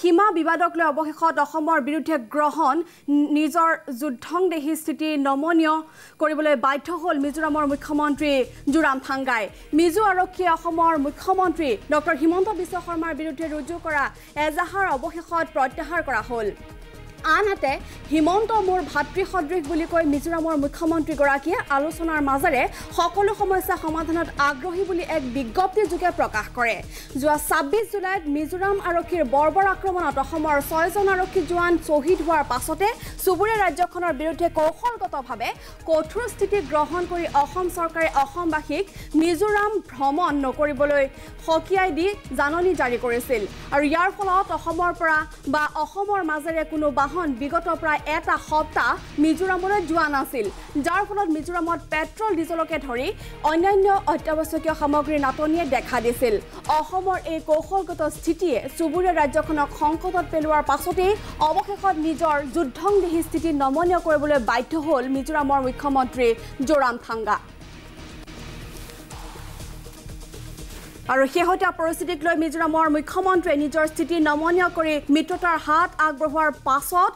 সীমা বিবাদক লৈ অৱশেষত অসমৰ বিৰুদ্ধে গ্ৰহণ নিজৰ যুদ্ধংদেহী স্থিতি নমনীয় কৰিবলৈ বাধ্য হ'ল মিজোৰামৰ মুখ্যমন্ত্ৰী জোৰামথাংগাই মিজো আৰক্ষীয়ে অসমৰ মুখ্যমন্ত্ৰী ডক্টৰ হিমন্ত বিশ্ব শৰ্মাৰ বিৰুদ্ধে ৰুজু কৰা এজাহাৰ অৱশেষত প্ৰত্যাহাৰ কৰা হ'ল। আনহাতে হিমন্ত মোৰ ভাতৃ সদৃশ বুলি কৈ মিজোৰামৰ মুখ্যমন্ত্ৰীগৰাকীয়ে আলোচনাৰ মাজেৰে সকলো সমস্যা সমাধানত আগ্ৰহী বুলি এক বিজ্ঞপ্তিযোগে প্ৰকাশ কৰে। যোৱা ছাব্বিছ জুলাইত মিজোৰাম আৰক্ষীৰ বৰ্বৰ আক্ৰমণত অসমৰ ছয়জন আৰক্ষী জোৱান শ্বহীদ হোৱাৰ পাছতে চুবুৰীয়া ৰাজ্যখনৰ বিৰুদ্ধে কৌশলগতভাৱে কঠোৰ স্থিতি গ্ৰহণ কৰি অসম চৰকাৰে অসমবাসীক মিজোৰাম ভ্ৰমণ নকৰিবলৈ সকীয়াই দি জাননী জাৰি কৰিছিল। আৰু ইয়াৰ ফলত অসমৰ পৰা বা অসমৰ মাজেৰে কোনো বাহন বিগত প্ৰায় এটা সপ্তাহ মিজোৰামলৈ যোৱা নাছিল। যাৰ ফলত মিজোৰামত পেট্ৰল ডিজেলকে ধৰি অন্যান্য অত্যাৱশ্যকীয় সামগ্ৰীৰ নাটনিয়ে দেখা দিছিল। অসমৰ এই কৌশলগত স্থিতিয়ে চুবুৰীয়া ৰাজ্যখনক সংকটত পেলোৱাৰ পাছতেই অৱশেষত নিজৰ যুদ্ধংদেহী স্থিতি নমনীয় কৰিবলৈ বাধ্য হ'ল মিজোৰামৰ মুখ্যমন্ত্ৰী জোৰামথাংগা। আৰু শেহতীয়া পৰিস্থিতিক লৈ মিজোৰামৰ মুখ্যমন্ত্ৰীয়ে নিজৰ স্থিতি নমনীয় কৰি মিত্ৰতাৰ হাত আগবঢ়োৱাৰ পাছত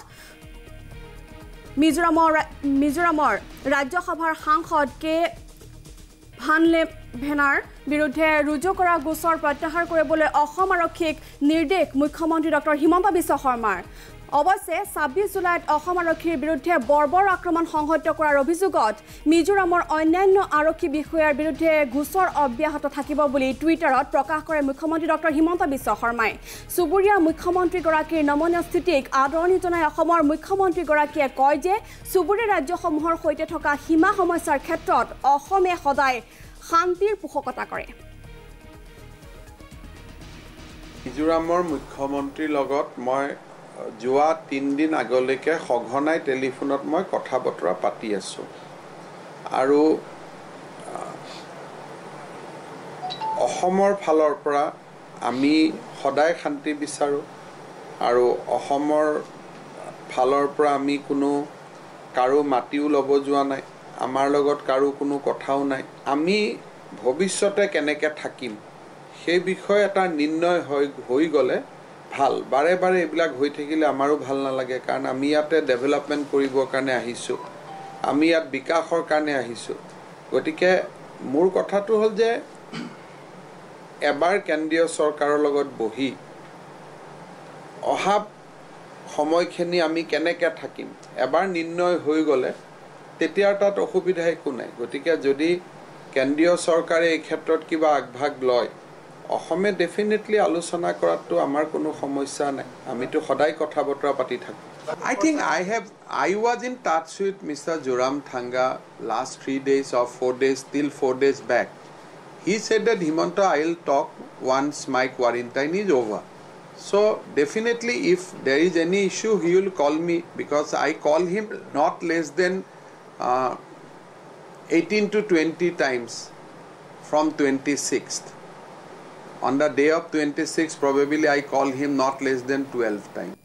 মিজোৰামৰ মিজোৰামৰ ৰাজ্যসভাৰ সাংসদ কে ভানলে ভেনাৰ বিৰুদ্ধে ৰুজু কৰা গোচৰ প্ৰত্যাহাৰ কৰিবলৈ অসম আৰক্ষীক নিৰ্দেশ মুখ্যমন্ত্ৰী ডক্টৰ হিমন্ত বিশ্ব শৰ্মাৰ। অৱশ্যে ছাব্বিছ জুলাইত অসম আৰক্ষীৰ বিৰুদ্ধে বৰ্বৰ আক্ৰমণ সংহত কৰাৰ অভিযোগত মিজোৰামৰ অন্যান্য আৰক্ষী বিষয়াৰ বিৰুদ্ধে গোচৰ অব্যাহত থাকিব বুলি টুইটাৰত প্ৰকাশ কৰে মুখ্যমন্ত্ৰী ডক্টৰ হিমন্ত বিশ্ব শৰ্মাই। চুবুৰীয়া মুখ্যমন্ত্ৰীগৰাকীৰ নমনীয় স্থিতিক আদৰণি জনাই অসমৰ মুখ্যমন্ত্ৰীগৰাকীয়ে কয় যে চুবুৰীয়া ৰাজ্যসমূহৰ সৈতে থকা সীমা সমস্যাৰ ক্ষেত্ৰত অসমে সদায় শান্তিৰ পোষকতা কৰে। মিজোৰামৰ মুখ্যমন্ত্ৰীৰ লগত মই যোৱা তিনিদিন আগলৈকে সঘনাই টেলিফোনত মই কথা বতৰা পাতি আছোঁ। আৰু অসমৰ ফালৰ পৰা আমি সদায় শান্তি বিচাৰোঁ আৰু অসমৰ ফালৰ পৰা আমি কোনো কাৰো মাটিও ল'ব যোৱা নাই আমাৰ লগত কাৰো কোনো কথাও নাই। আমি ভৱিষ্যতে কেনেকৈ থাকিম সেই বিষয়ে এটা নিৰ্ণয় হৈ হৈ গ'লে ভাল। বাৰে বাৰে এইবিলাক হৈ থাকিলে আমাৰো ভাল নালাগে কাৰণ আমি ইয়াতে ডেভেলপমেণ্ট কৰিবৰ কাৰণে আহিছোঁ। আমি ইয়াত বিকাশৰ কাৰণে আহিছোঁ। গতিকে মোৰ কথাটো হ'ল যে এবাৰ কেন্দ্ৰীয় চৰকাৰৰ লগত বহি অহা সময়খিনি আমি কেনেকৈ থাকিম এবাৰ নিৰ্ণয় হৈ গ'লে তেতিয়া তাত অসুবিধা একো নাই। গতিকে যদি কেন্দ্ৰীয় চৰকাৰে এই ক্ষেত্ৰত কিবা আগভাগ লয় অসমে ডেফিনেটলি আলোচনা কৰাটো আমাৰ কোনো সমস্যা নাই। আমিতো সদায় কথা বতৰা পাতি থাকোঁ। I think I have I was in touch with mister Zoramthanga last three days or four days till four days back he said that Himanta I will talk once my quarantine is over So definitely if there is any issue he will call me because I call him not less than uh, 18 to 20 times from 26th. On the day of 26, probably I call him not less than 12 times.